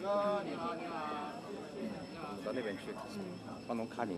哥你好你好到那边去帮侬看你。